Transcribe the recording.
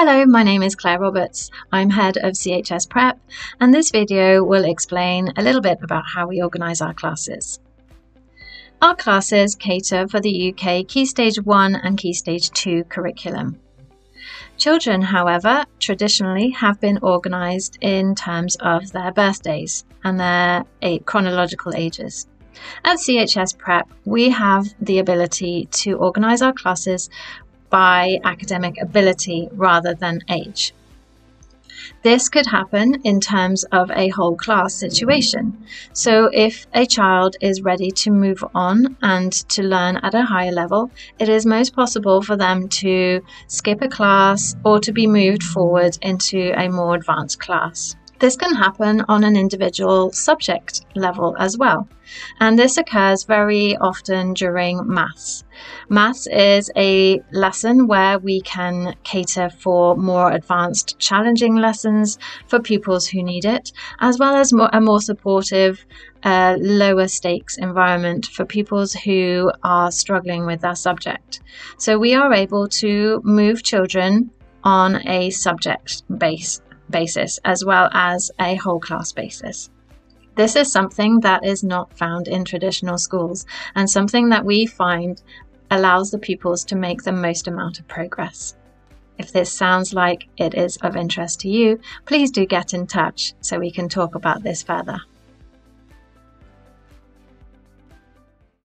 Hello, my name is Claire Roberts. I'm head of CHS Prep, and this video will explain a little bit about how we organise our classes. Our classes cater for the UK Key Stage 1 and Key Stage 2 curriculum. Children, however, traditionally have been organised in terms of their birthdays and their chronological ages. At CHS Prep, we have the ability to organise our classes by academic ability rather than age. This could happen in terms of a whole class situation. So, if a child is ready to move on and to learn at a higher level, it is most possible for them to skip a class or to be moved forward into a more advanced class. This can happen on an individual subject level as well. And this occurs very often during maths. Maths is a lesson where we can cater for more advanced, challenging lessons for pupils who need it, as well as more, a more supportive, uh, lower stakes environment for pupils who are struggling with their subject. So we are able to move children on a subject base basis as well as a whole class basis. This is something that is not found in traditional schools and something that we find allows the pupils to make the most amount of progress. If this sounds like it is of interest to you, please do get in touch so we can talk about this further.